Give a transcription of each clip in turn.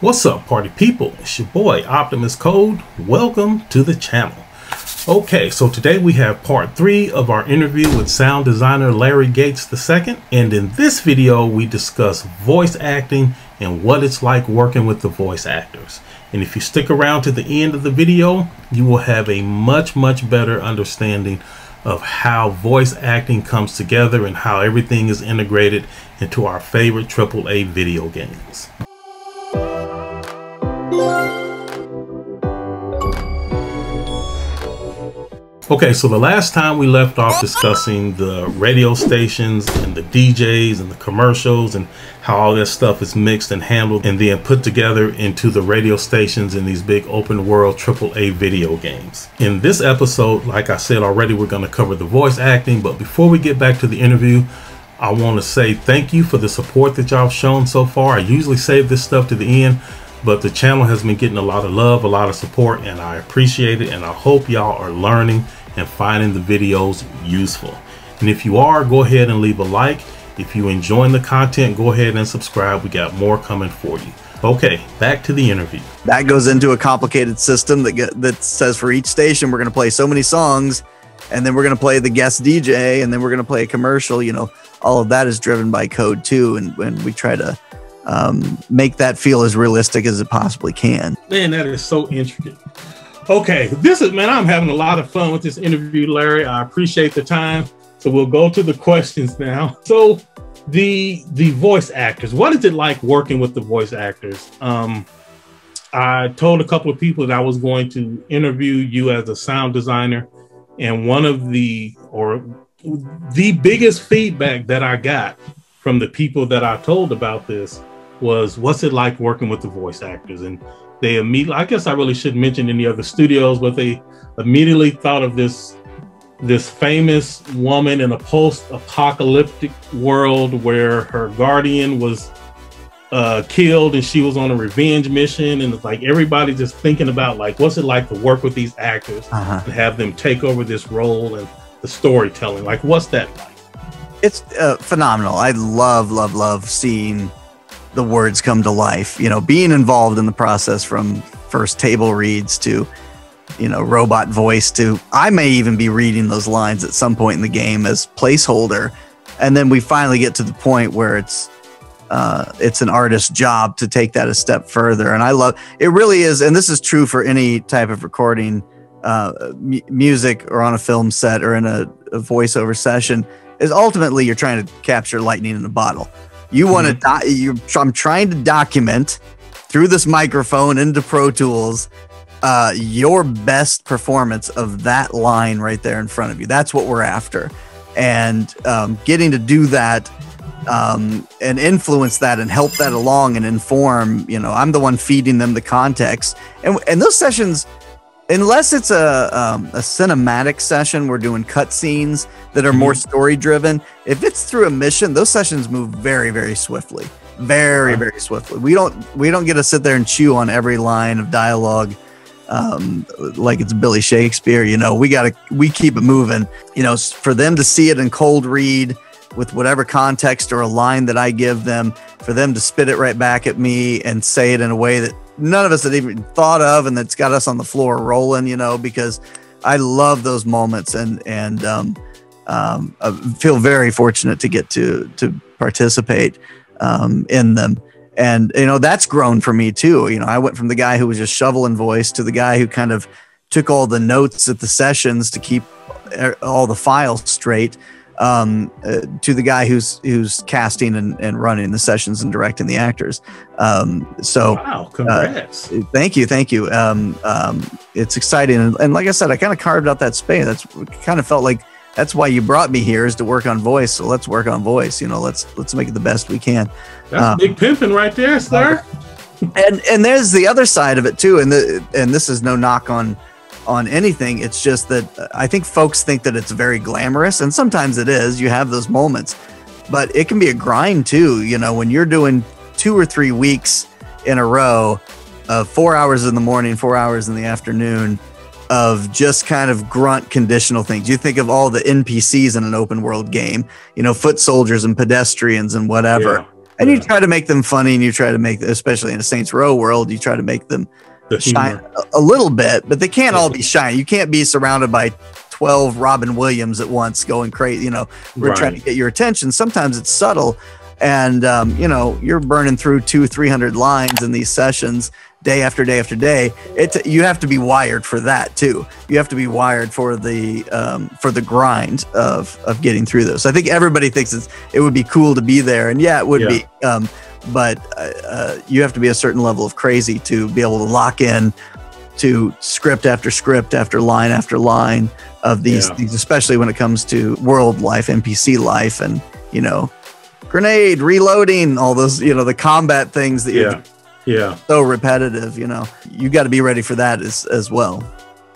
What's up, party people? It's your boy Optimus Code. Welcome to the channel. Okay, so today we have part three of our interview with sound designer Larry Gates II. And in this video, we discuss voice acting and what it's like working with the voice actors. And if you stick around to the end of the video, you will have a much, much better understanding of how voice acting comes together and how everything is integrated into our favorite AAA video games. Okay, so the last time we left off discussing the radio stations and the DJs and the commercials and how all this stuff is mixed and handled and then put together into the radio stations in these big open world AAA video games. In this episode, like I said already, we're going to cover the voice acting, but before we get back to the interview, I want to say thank you for the support that y'all have shown so far. I usually save this stuff to the end, but the channel has been getting a lot of love, a lot of support, and I appreciate it. And I hope y'all are learning and finding the videos useful. And if you are, go ahead and leave a like. If you enjoying the content, go ahead and subscribe. We got more coming for you. Okay, back to the interview. That goes into a complicated system that get, that says for each station we're going to play so many songs, and then we're going to play the guest DJ, and then we're going to play a commercial. You know, all of that is driven by code too, and when we try to um, make that feel as realistic as it possibly can. Man, that is so intricate. Okay, this is man, I'm having a lot of fun with this interview, Larry. I appreciate the time. So we'll go to the questions now. So the the voice actors, what is it like working with the voice actors? Um, I told a couple of people that I was going to interview you as a sound designer, and one of the or the biggest feedback that I got from the people that I told about this was what's it like working with the voice actors? And they immediately i guess i really shouldn't mention any other studios but they immediately thought of this this famous woman in a post-apocalyptic world where her guardian was uh, killed and she was on a revenge mission. And it's like everybody just thinking about like what's it like to work with these actors uh-huh. and have them take over this role and the storytelling. Like what's that like? It's uh, phenomenal. I love love love seeing the words come to life. You know, being involved in the process from first table reads to, you know, robot voice to I may even be reading those lines at some point in the game as placeholder. And then we finally get to the point where it's uh, it's an artist's job to take that a step further. And I love it really is, and this is true for any type of recording, uh, m- music or on a film set or in a, a voiceover session, is ultimately you're trying to capture lightning in a bottle. You want to, do- I'm trying to document through this microphone into Pro Tools uh, your best performance of that line right there in front of you. That's what we're after. And um, getting to do that um, and influence that and help that along and inform, you know, I'm the one feeding them the context. And, and those sessions, unless it's a um, a cinematic session, we're doing cutscenes that are more mm-hmm. story driven. If it's through a mission, those sessions move very very swiftly, very very swiftly. We don't we don't get to sit there and chew on every line of dialogue um, like it's Billy Shakespeare. You know, we gotta we keep it moving. You know, for them to see it in cold read with whatever context or a line that I give them, for them to spit it right back at me and say it in a way that none of us had even thought of and that's got us on the floor rolling, you know, because I love those moments and, and, um, um, feel very fortunate to get to, to participate, um, in them. And, you know, that's grown for me too. You know, I went from the guy who was just shoveling voice to the guy who kind of took all the notes at the sessions to keep uh, all the files straight um, uh, to the guy who's who's casting and, and running the sessions and directing the actors. Um, so, wow, congrats! Uh, thank you, thank you. Um, um it's exciting, and, and, like I said, I kind of carved out that space. That's kind of felt like that's why you brought me here is to work on voice. So let's work on voice. You know, let's let's make it the best we can. That's um, big pimping right there, sir. and and there's the other side of it too, and the and this is no knock on on anything. It's just that uh, I think folks think that it's very glamorous, and sometimes it is. You have those moments, but it can be a grind too. You know, when you're doing two or three weeks in a row of four hours in the morning, four hours in the afternoon of just kind of grunt conditional things. You think of all the NPCs in an open world game, you know, foot soldiers and pedestrians and whatever. and you try to make them funny, and you try to make, especially in a Saints Row world, you try to make them The shine a, little bit, but they can't all be shiny. You can't be surrounded by 12 Robin Williams at once going crazy. You know, we're trying to get your attention. Sometimes it's subtle. And, um, you know, you're burning through two, 300 lines in these sessions day after day after day. It, you have to be wired for that too. You have to be wired for the, um, for the grind of, of getting through those. I think everybody thinks it's, it would be cool to be there. And yeah, it would Yeah. be. Um, but uh, uh, you have to be a certain level of crazy to be able to lock in to script after script after line after line of these Yeah. things, especially when it comes to world life, NPC life, and you know, grenade reloading, all those you know the combat things that Yeah. you're Yeah. so repetitive. You know, you got to be ready for that as as well.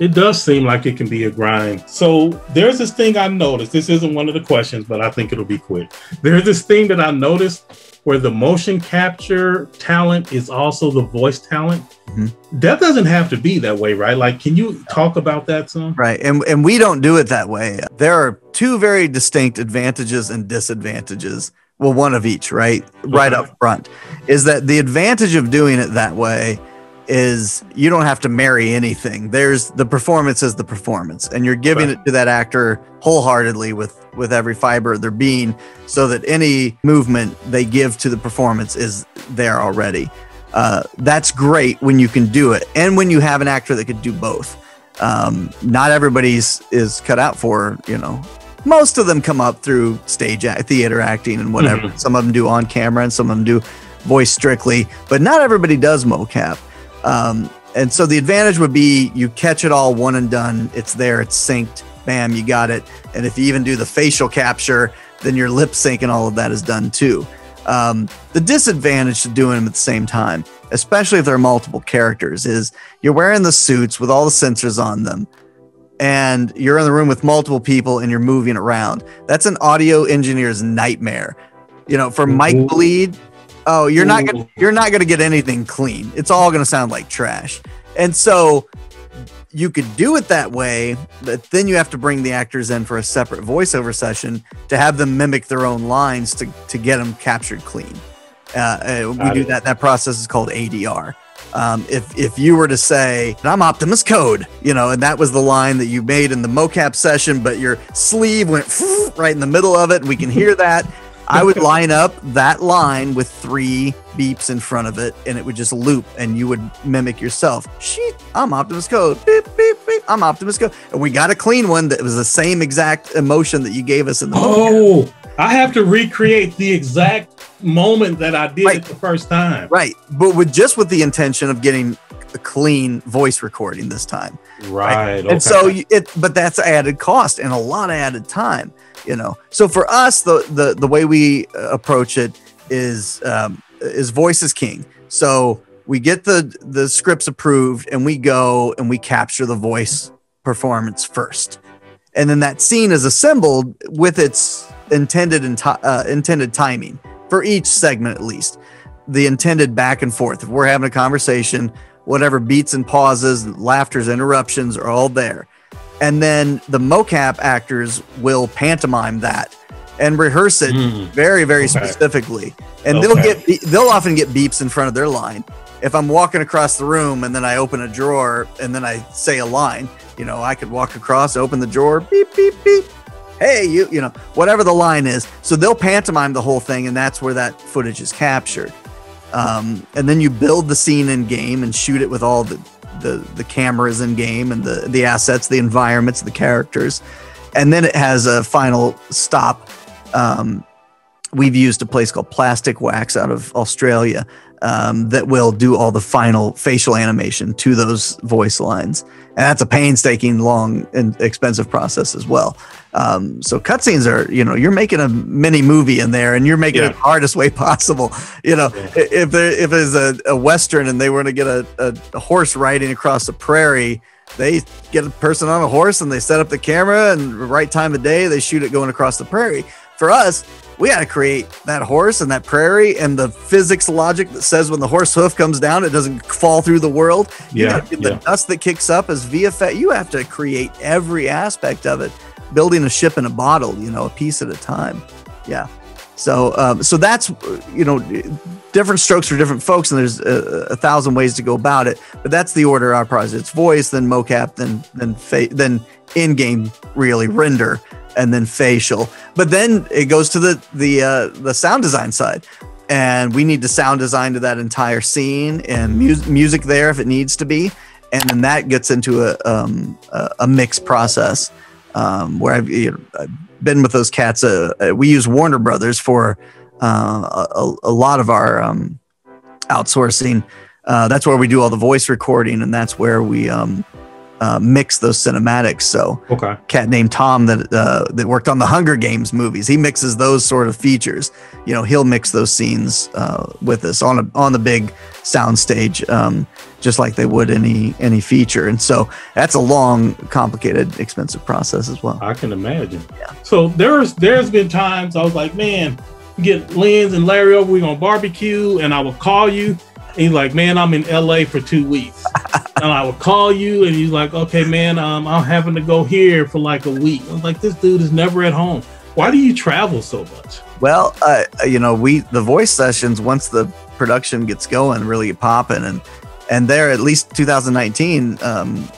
It does seem like it can be a grind. So there's this thing I noticed. This isn't one of the questions, but I think it'll be quick. There's this thing that I noticed where the motion capture talent is also the voice talent. Mhm. That doesn't have to be that way, right? Like, can you talk about that some? Right. And and we don't do it that way. There are two very distinct advantages and disadvantages. Well, one of each, right? Right up front. Is that the advantage of doing it that way is you don't have to marry anything. There's the performance is the performance and you're giving Right. it to that actor wholeheartedly with with every fiber of their being so that any movement they give to the performance is there already. Uh, that's great when you can do it and when you have an actor that could do both um, not everybody's is cut out for you know most of them come up through stage act, theater acting and whatever some of them do on camera and some of them do voice strictly but not everybody does mocap um, and so the advantage would be you catch it all one and done. It's there. It's synced. Bam you got it. And if you even do the facial capture then your lip sync and all of that is done too. Um, the disadvantage to doing them at the same time especially if there are multiple characters is you're wearing the suits with all the sensors on them and you're in the room with multiple people and you're moving around. That's an audio engineer's nightmare. You know for mic bleed oh you're not gonna you're not gonna get anything clean. It's all gonna sound like trash. And so you could do it that way but then you have to bring the actors in for a separate voiceover session to have them mimic their own lines to, to get them captured clean. Uh, uh, we do that that process is called adr um, if if you were to say i'm optimus code you know and that was the line that you made in the mocap session but your sleeve went right in the middle of it and we can hear that i would line up that line with three beeps in front of it and it would just loop and you would mimic yourself Sheet, i'm optimus code beep beep beep i'm optimus code and we got a clean one that was the same exact emotion that you gave us in the. Oh, I have to recreate the exact moment that I did Right. it the first time. right but with just with the intention of getting a clean voice recording this time Right. and so it but that's added cost and a lot of added time you know. So for us the the, the way we uh, approach it is um, is voice is king. So we get the the scripts approved and we go and we capture the voice performance first. And then that scene is assembled with its intended and uh, intended timing for each segment at least. The intended back and forth. If we're having a conversation whatever beats and pauses laughters interruptions are all there and then the mocap actors will pantomime that and rehearse it Mm. very very Okay. specifically. And they'll get they'll often get beeps in front of their line. If i'm walking across the room and then i open a drawer and then i say a line you know i could walk across open the drawer beep beep beep. Hey you you know whatever the line is. So they'll pantomime the whole thing and that's where that footage is captured. Um, and then you build the scene in game and shoot it with all the the, the cameras in game and the the assets the environments the characters. And then it has a final stop um, we've used a place called plastic wax out of australia um, that will do all the final facial animation to those voice lines and that's a painstaking long and expensive process as well um, so cutscenes are you know you're making a mini movie in there and you're making Yeah. it the hardest way possible you know Yeah. if there if there's a, a western and they were to get a, a, a horse riding across the prairie they get a person on a horse and they set up the camera and the right time of day they shoot it going across the prairie for us we got to create that horse and that prairie and the physics logic that says when the horse hoof comes down it doesn't fall through the world Yeah. gotta get the yeah. dust that kicks up as VFX. You have to create every aspect of it, building a ship in a bottle, you know, a piece at a time. Yeah. So, um, so that's you know, different strokes for different folks, and there's a, a, thousand ways to go about it. But that's the order of our process: it's voice, then mocap, then then fa- then in-game really render, and then facial. But then it goes to the the uh, the sound design side, and we need to sound design to that entire scene and mu- music there if it needs to be, and then that gets into a um, a, a mix process um, where I've, you know, I've been with those cats. Uh, uh, we use Warner Brothers for uh, a, a, lot of our um, outsourcing. Uh, that's where we do all the voice recording, and that's where we um, uh, mix those cinematics. So, okay, cat named Tom that uh, that worked on the Hunger Games movies. He mixes those sort of features. You know, he'll mix those scenes uh, with us on a, on the big sound stage, um, just like they would any any feature. And so that's a long, complicated, expensive process as well. I can imagine. Yeah. So there's there's been times I was like, man, get Lens and Larry over, we're gonna barbecue, and I will call you. And he's like, man, I'm in LA for two weeks. And I would call you, and he's like, okay, man, um, I'm having to go here for like a week. I was like, this dude is never at home. Why do you travel so much? Well, uh, you know, we the voice sessions once the production gets going, really popping, and and there at least 2019, um,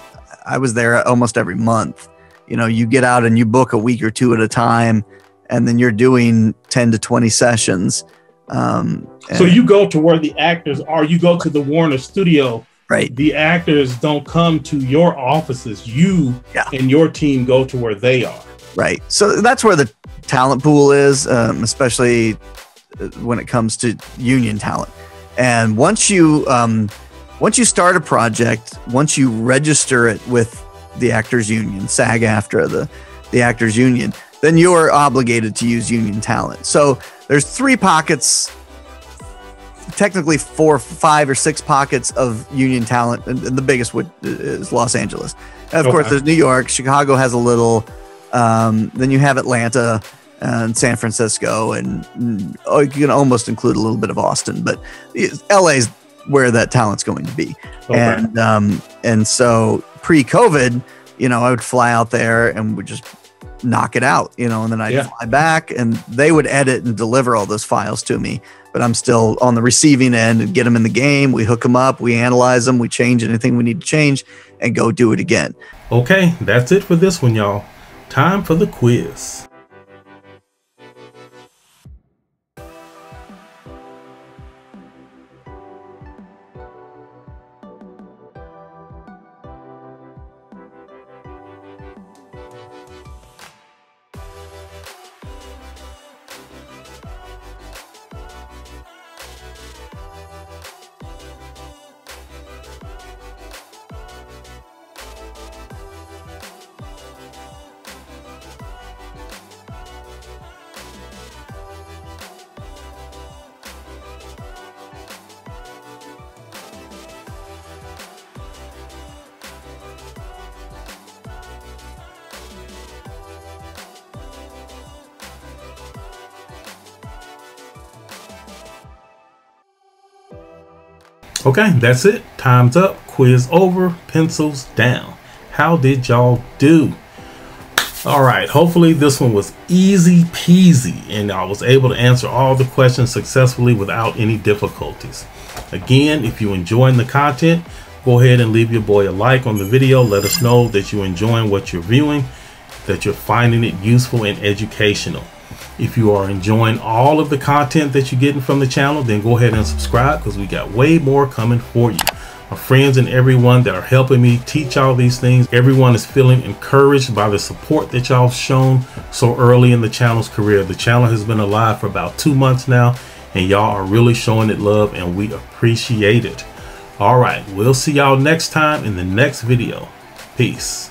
I was there almost every month. You know, you get out and you book a week or two at a time, and then you're doing 10 to 20 sessions. Um, so you go to where the actors are. You go to the Warner studio Right. The actors don't come to your offices. You yeah. and your team go to where they are. Right. So that's where the talent pool is, um, especially uh, when it comes to union talent. And once you um, once you start a project, once you register it with the Actors Union, SAG-AFTRA, the the Actors Union, then you're obligated to use union talent. So there's three pockets technically four, five, or six pockets of union talent, and the biggest would, is Los Angeles. And of okay. course, there's New York. Chicago has a little. Um, then you have Atlanta and San Francisco, and oh, you can almost include a little bit of Austin, but LA's where that talent's going to be. Okay. And um, and so pre-COVID, you know, I would fly out there and would just knock it out, you know, and then I'd yeah. fly back and they would edit and deliver all those files to me but I'm still on the receiving end and get them in the game. We hook them up, we analyze them, we change anything we need to change, and go do it again. Okay, that's it for this one, y'all. Time for the quiz. Okay, that's it. Time's up. Quiz over. Pencils down. How did y'all do? All right, hopefully this one was easy peasy and I was able to answer all the questions successfully without any difficulties. Again, if you're enjoying the content, go ahead and leave your boy a like on the video. Let us know that you're enjoying what you're viewing, that you're finding it useful and educational. If you are enjoying all of the content that you're getting from the channel, then go ahead and subscribe because we got way more coming for you. My friends and everyone that are helping me teach all these things, everyone is feeling encouraged by the support that y'all have shown so early in the channel's career. The channel has been alive for about two months now, and y'all are really showing it love, and we appreciate it. All right, we'll see y'all next time in the next video. Peace.